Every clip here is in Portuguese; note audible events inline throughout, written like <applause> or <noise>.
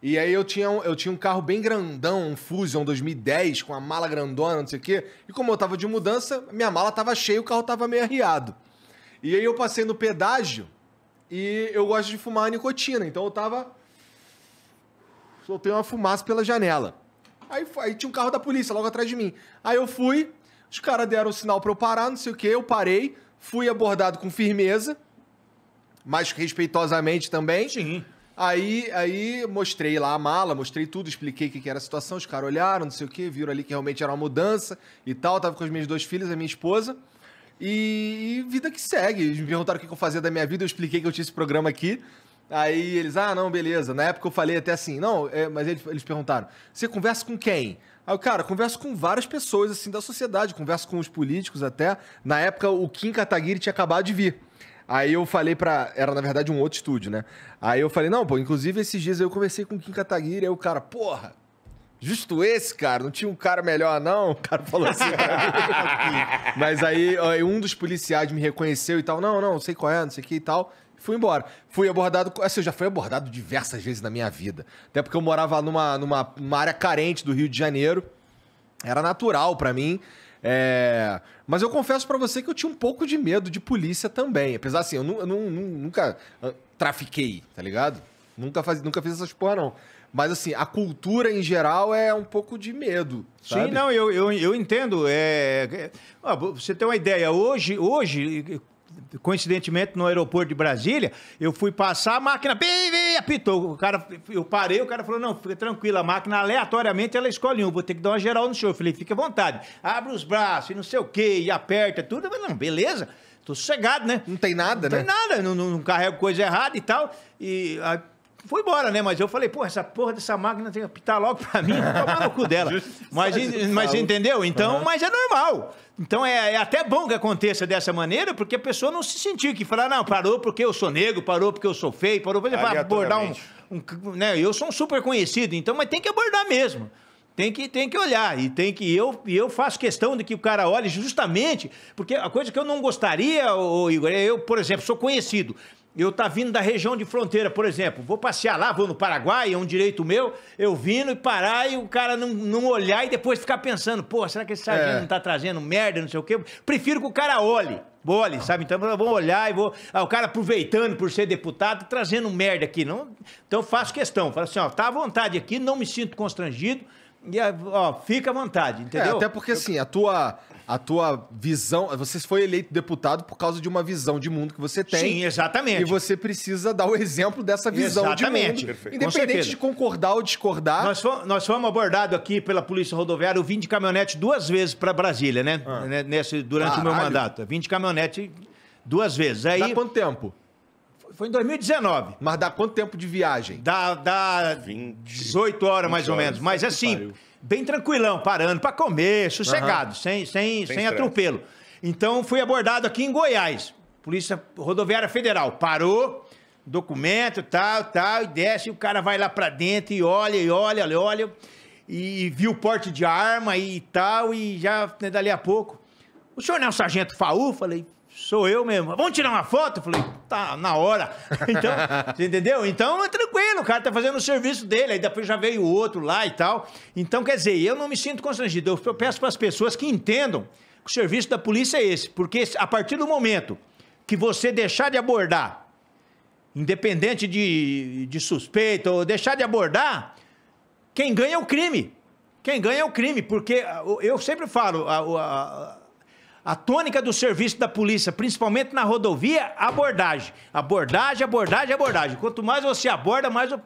E aí eu tinha, um, eu tinha um carro bem grandão, um Fusion 2010, com a mala grandona, não sei o quê. E como eu tava de mudança, minha mala tava cheia, o carro tava meio arriado. E aí eu passei no pedágio e eu gosto de fumar nicotina, então eu tava. Soltei uma fumaça pela janela. Aí, aí tinha um carro da polícia logo atrás de mim. Aí eu fui, os caras deram o sinal pra eu parar, não sei o quê, eu parei, fui abordado com firmeza, mas respeitosamente também. Sim. Aí, aí mostrei lá a mala, mostrei tudo, expliquei o que, que era a situação, os caras olharam, não sei o quê, viram ali que realmente era uma mudança e tal, tava com as minhas duas filhas, a minha esposa. E, e vida que segue. Eles me perguntaram o que, que eu fazia da minha vida, eu expliquei que eu tinha esse programa aqui. Aí eles, ah, não, beleza. Na época eu falei até assim, não, é, mas eles, eles perguntaram, você conversa com quem? Aí eu, cara, converso com várias pessoas, assim, da sociedade, converso com os políticos até. Na época o Kim Kataguiri tinha acabado de vir. Aí eu falei pra. Era na verdade um outro estúdio, né? Aí eu falei, não, pô, inclusive esses dias eu conversei com o Kim Kataguiri, aí o cara, porra, justo esse, cara, não tinha um cara melhor, não? O cara falou assim. <laughs> Mas aí um dos policiais me reconheceu e tal, não, não, sei qual é, não sei o que e tal. Fui embora. Fui abordado. Assim, eu já fui abordado diversas vezes na minha vida. Até porque eu morava numa, numa, numa área carente do Rio de Janeiro. Era natural pra mim. É, Mas eu confesso pra você que eu tinha um pouco de medo de polícia também. Apesar assim, eu, eu nu- nunca ah, trafiquei, tá ligado? Nunca, faz... nunca fiz essas porra, não. Mas assim, a cultura em geral é um pouco de medo. sabe? Sim, não, eu, eu, eu entendo. É, pra você ter uma ideia, hoje, hoje, coincidentemente, no aeroporto de Brasília, eu fui passar, a máquina bem, bem, apitou. O cara, eu parei, o cara falou: não, fica tranquilo, a máquina aleatoriamente ela escolhe um, vou ter que dar uma geral no senhor. Eu falei, fica à vontade, abre os braços e não sei o quê, e aperta tudo. Eu falei, não, beleza, tô sossegado, né? Não tem nada, Não né? tem nada, não, não, não carrego coisa errada e tal. E aí, foi embora, né? Mas eu falei, pô, essa porra dessa máquina tem que apitar logo pra mim, tomar no cu dela. <laughs> mas, mas entendeu? Então, mas é normal. Então é, é até bom que aconteça dessa maneira, porque a pessoa não se sentir que falar, não, parou porque eu sou negro, parou porque eu sou feio, parou porque vai abordar um, um. né? Eu sou um super conhecido, então, mas tem que abordar mesmo. Tem que, tem que olhar. E tem que. Eu, eu faço questão de que o cara olhe justamente, porque a coisa que eu não gostaria, ô, Igor, é eu, por exemplo, sou conhecido. Eu tá vindo da região de fronteira, por exemplo, vou passear lá, vou no Paraguai, é um direito meu, eu vindo e parar e o cara não, não olhar e depois ficar pensando, pô, será que esse sargento É. não tá trazendo merda, não sei o quê? Prefiro que o cara olhe. Olhe, sabe? Então eu vou olhar e vou. Ah, o cara aproveitando por ser deputado, trazendo merda aqui. Não... Então eu faço questão. Falo assim, ó, tá à vontade aqui, não me sinto constrangido. E, ó, fica à vontade, É, entendeu? até porque assim, a tua, a tua visão. Você foi eleito deputado por causa de uma visão de mundo que você tem. Sim, exatamente. E você precisa dar o exemplo dessa visão Exatamente. de mundo. Perfeito. Independente de concordar ou discordar. Nós fomos, nós fomos abordados aqui pela Polícia Rodoviária. Eu vim de caminhonete duas vezes para Brasília, né? Né, Nesse, durante o meu Caralho. mandato. Eu vim de caminhonete duas vezes. Aí Dá quanto tempo? foi em 2019. Mas dá quanto tempo de viagem? Dá, dá 18 horas mais ou horas. menos. Mas assim, pariu. Bem tranquilão, parando para comer, sossegado, sem, sem, sem, estresse. atropelo. Então fui abordado aqui em Goiás. Polícia Rodoviária Federal. Parou, documento, tal, tal, e desce, e o cara vai lá para dentro e olha, e olha, olha, olha. E viu o porte de arma e tal, e já né, dali a pouco. O senhor não é o sargento Faú? Falei, sou eu mesmo. Vamos tirar uma foto? Falei, tá, na hora. <laughs> Então, entendeu? Então é tranquilo, o cara tá fazendo o serviço dele, aí depois já veio o outro lá e tal. Então, quer dizer, eu não me sinto constrangido. Eu peço para as pessoas que entendam que o serviço da polícia é esse. Porque a partir do momento que você deixar de abordar, independente de, de suspeita, ou deixar de abordar, quem ganha é o crime. Quem ganha é o crime, porque ah, eu sempre falo, a, o- a- a tônica do serviço da polícia, principalmente na rodovia, abordagem. Abordagem, abordagem, abordagem. Quanto mais você aborda, mais a,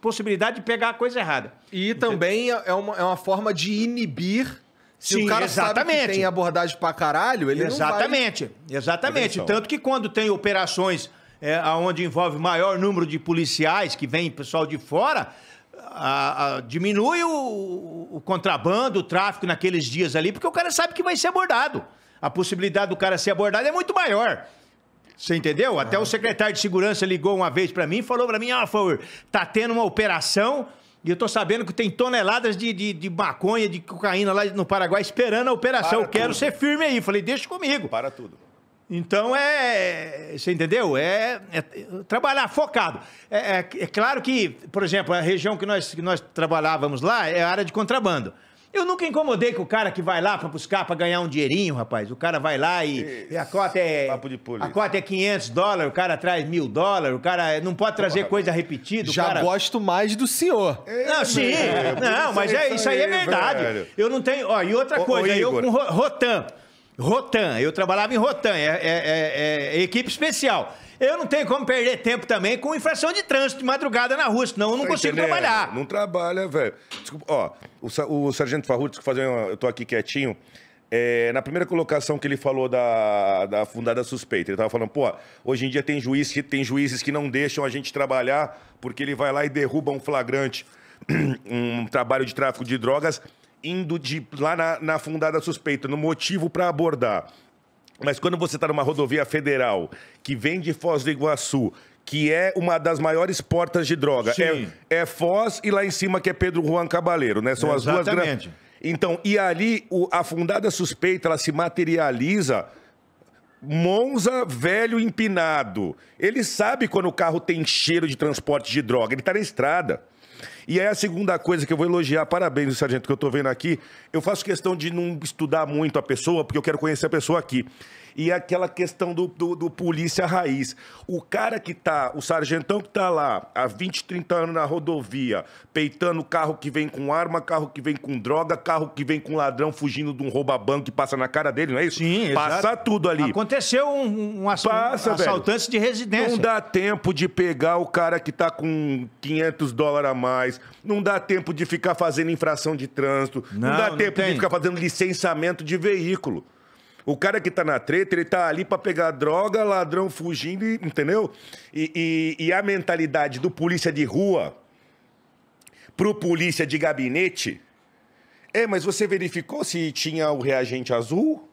possibilidade de pegar a coisa errada. E também é uma, é uma forma de inibir. Se Sim, o cara sabe exatamente. que tem abordagem pra caralho, ele exatamente, exatamente. Prevenção. Tanto que quando tem operações é, onde envolve maior número de policiais, que vem pessoal de fora, a- a- diminui o, o contrabando, o tráfico naqueles dias ali, porque o cara sabe que vai ser abordado. A possibilidade do cara ser abordado é muito maior. Você entendeu? Até o secretário de segurança ligou uma vez pra mim e falou pra mim: ah, favor, tá tendo uma operação e eu tô sabendo que tem toneladas de, de, de maconha, de cocaína lá no Paraguai esperando a operação. Para eu quero tudo. ser firme aí. Falei, deixa comigo. Para tudo. Então é. Você entendeu? É, é trabalhar focado. É, é- é claro que, por exemplo, a região que nós, que nós trabalhávamos lá é a área de contrabando. Eu nunca incomodei com o cara que vai lá pra buscar pra ganhar um dinheirinho, rapaz. O cara vai lá e, e a cota é. Papo de polícia. A cota é 500 dólares, o cara traz mil dólares, o cara não pode trazer coisa repetida. Já cara... gosto mais do senhor. Não, sim. É, não, isso mas é, isso isso aí é verdade. velho. Eu não tenho. Ó, e outra Ô, ô, coisa, eu com Ro- Rotan. Rotan, eu trabalhava em Rotan, é, é- é- é equipe especial. Eu não tenho como perder tempo também com infração de trânsito de madrugada na rua, senão eu não Tá consigo entendendo? trabalhar. Não trabalha, velho. Desculpa, ó, o, o Sargento Farruto, que fazer uma, eu tô aqui quietinho, é, na primeira colocação que ele falou da, da fundada suspeita, ele tava falando, pô, hoje em dia tem, juiz, tem juízes que não deixam a gente trabalhar porque ele vai lá e derruba um flagrante, <clears throat> um trabalho de tráfico de drogas, indo de, lá na, na fundada suspeita, no motivo para abordar. Mas quando você está numa rodovia federal que vem de Foz do Iguaçu, que é uma das maiores portas de droga, Sim. é, é Foz e lá em cima que é Pedro Juan Cabaleiro, né? São as duas grandes. Então, e ali o- a fundada suspeita ela se materializa Monza velho empinado. Ele sabe quando o carro tem cheiro de transporte de droga, ele tá na estrada. E aí a segunda coisa que eu vou elogiar, parabéns, sargento, que eu tô vendo aqui, eu faço questão de não estudar muito a pessoa, porque eu quero conhecer a pessoa aqui. E é aquela questão do, do, do polícia raiz. O cara que tá, o sargentão que tá lá há 20, 30 anos na rodovia, peitando carro que vem com arma, carro que vem com droga, carro que vem com ladrão fugindo de um rouba-banco que passa na cara dele, não é isso? Sim, Passa exato. tudo ali. Aconteceu um, um, ass- Passa, um assaltante de residência. Não dá tempo de pegar o cara que tá com 500 dólares a mais. Não dá tempo de ficar fazendo infração de trânsito. Não, Não, dá não tempo tem. de ficar fazendo licenciamento de veículo. O cara que tá na treta, ele tá ali pra pegar droga, ladrão fugindo, entendeu? E, e- e a mentalidade do polícia de rua pro polícia de gabinete é, mas você verificou se tinha o reagente azul?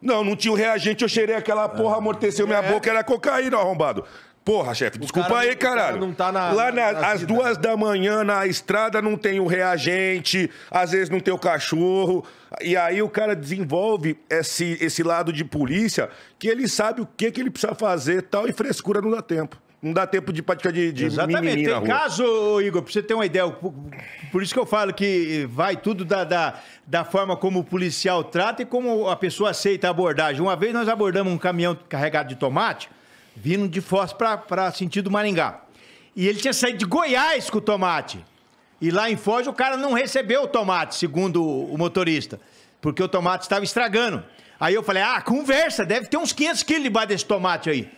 Não, não tinha o reagente, eu cheirei aquela porra, amorteceu minha boca, era cocaína, arrombado. Porra, chefe, desculpa cara aí, não- caralho. não tá na- Lá na- na- às duas da manhã na estrada não tem o reagente, às vezes não tem o cachorro. E aí o cara desenvolve esse, esse lado de polícia que ele sabe o que, que ele precisa fazer tal, e frescura não dá tempo. Não dá tempo de prática de, de Exatamente. Tem caso, Igor, pra você ter uma ideia, por, por isso que eu falo que vai tudo da, da, da forma como o policial trata e como a pessoa aceita a abordagem. Uma vez nós abordamos um caminhão carregado de tomate, vindo de Foz para sentido Maringá. E ele tinha saído de Goiás com o tomate. E lá em Foz o cara não recebeu o tomate, segundo o motorista, porque o tomate estava estragando. Aí eu falei, ah, conversa, deve ter uns 500 quilos debaixo desse tomate aí.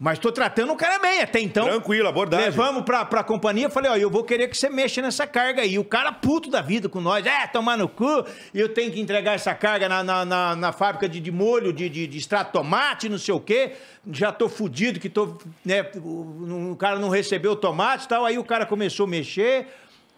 Mas tô tratando o cara bem até então. Tranquilo, abordagem. Levamos pra, pra companhia, falei, ó, eu vou querer que você mexa nessa carga aí. O cara puto da vida com nós, é, tomar no cu, eu tenho que entregar essa carga na, na, na, na fábrica de, de molho, de, de, de extrato de tomate, não sei o quê. Já tô fudido que tô, né, o, o cara não recebeu o tomate e tal. Aí o cara começou a mexer,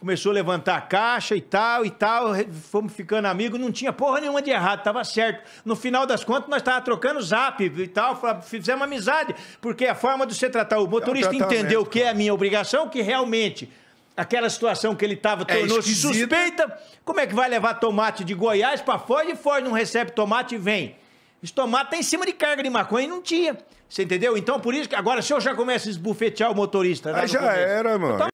começou a levantar a caixa e tal e tal. Fomos ficando amigos, não tinha porra nenhuma de errado, tava certo. No final das contas, nós tava trocando zap e tal, fizemos amizade, porque a forma de você tratar o motorista tratamento, entendeu que é a minha obrigação, que realmente aquela situação que ele estava É tornou-se esquisita. suspeita. Como é que vai levar tomate de Goiás para Foz e Foz não recebe tomate e vem? Esse tomate tá em cima de carga de maconha e não tinha. Você entendeu? Então, por isso que agora, se eu já começo a esbufetear o motorista... lá Aí já começo, era, mano. então,